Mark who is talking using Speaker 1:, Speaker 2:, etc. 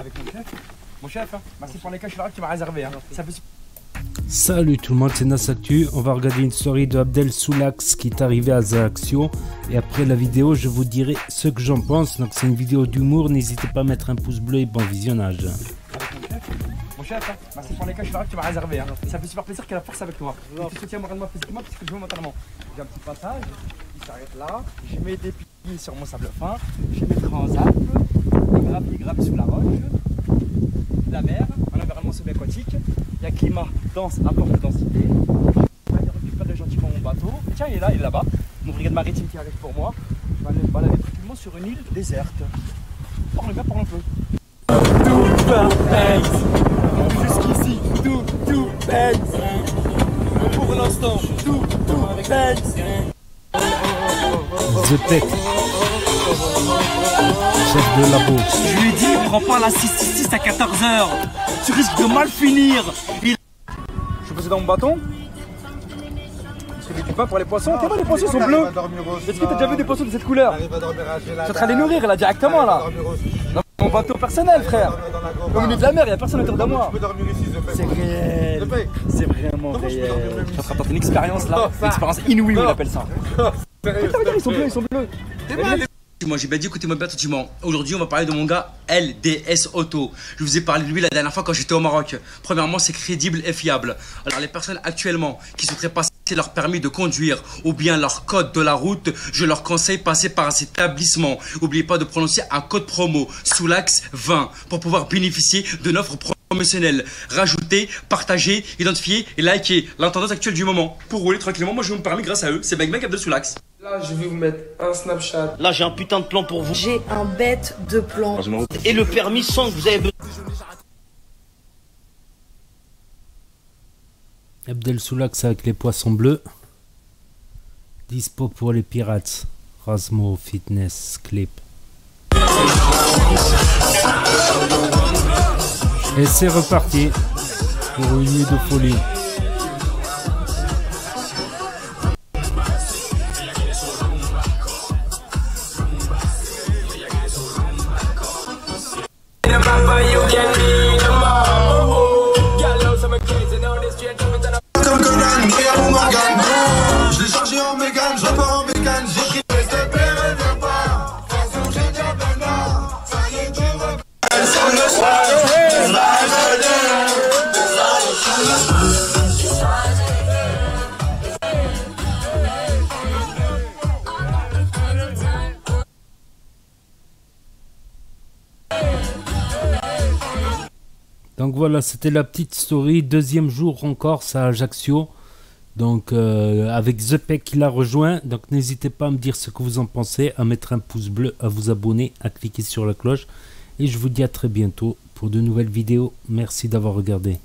Speaker 1: Avec mon chef. Mon chef, hein. merci pour les caches que tu m'as réservé. Hein. Ça fait
Speaker 2: Salut tout le monde, c'est Nasactu. On va regarder une story de Abdel Soulax qui est arrivé à Ajaccio. Et après la vidéo, je vous dirai ce que j'en pense. Donc c'est une vidéo d'humour. N'hésitez pas à mettre un pouce bleu et bon visionnage.
Speaker 1: Mon chef. Hein. merci pour les caches que tu m'as réservé. Hein. Ça fait super plaisir qu'elle a force avec toi. Tu soutiens moralement, physiquement, parce que je veux mentalement. J'ai un petit passage, il s'arrête là. Je mets des pieds sur mon sable fin. Je mets transat. Les grappes, les grappes sous la roche. La mer, un environnement subaquatique. Il y a climat dense, apport de densité. Je récupérer gentiment mon bateau. Tiens, il est là, il est là-bas. Mon brigade maritime qui arrive pour moi. Je vais aller me balader tranquillement sur une île déserte. Parle bien, parle un peu. Tout baise. Jusqu'ici, tout, tout baise. Pour l'instant, tout, tout baise.
Speaker 2: The Tech, chef de labo.
Speaker 1: Je lui ai dit, prends pas la 666 à 14h. Tu risques de mal finir. Il... Je suis posé dans mon bâton. C'est du pain pour les poissons. T'es les poissons sont bleus. Est-ce que t'as déjà vu des poissons de cette couleur Ça te les nourrir là directement là. Dans mon bateau personnel, frère. Au milieu de la mer, il n'y a personne autour de moi. C'est réel. C'est vraiment réel. Je suis en train de tenter une expérience là. Une expérience inouïe, on appelle ça. Ils sont bleus, ils sont bleus.
Speaker 3: Moi j'ai bien dit écoutez-moi bien attentivement. Aujourd'hui on va parler de mon gars LDS Auto. Je vous ai parlé de lui la dernière fois quand j'étais au Maroc. Premièrement c'est crédible et fiable. Alors les personnes actuellement qui souhaiteraient passer leur permis de conduire ou bien leur code de la route, je leur conseille passer par cet établissement. N'oubliez pas de prononcer un code promo sous l'axe 20 pour pouvoir bénéficier de offre promotionnelle. Rajoutez, partagez, identifiez et likez la tendance actuelle du moment. Pour rouler tranquillement, moi je me permis grâce à eux. C'est Bang Bang Abdel Soulax.
Speaker 4: Là, je vais vous mettre un Snapchat.
Speaker 3: Là j'ai un putain de plan pour vous.
Speaker 5: J'ai un bête de plan.
Speaker 3: Et le permis sans que vous avez besoin.
Speaker 2: Abdel Soulax avec les poissons bleus. Dispo pour les pirates. Rasmo Fitness Clip. Et c'est reparti pour une nuit de folie. Donc voilà, c'était la petite story. Deuxième jour encore, c'est à Ajaccio. Donc euh, avec The Peck qui l'a rejoint. Donc n'hésitez pas à me dire ce que vous en pensez, à mettre un pouce bleu, à vous abonner, à cliquer sur la cloche. Et je vous dis à très bientôt pour de nouvelles vidéos. Merci d'avoir regardé.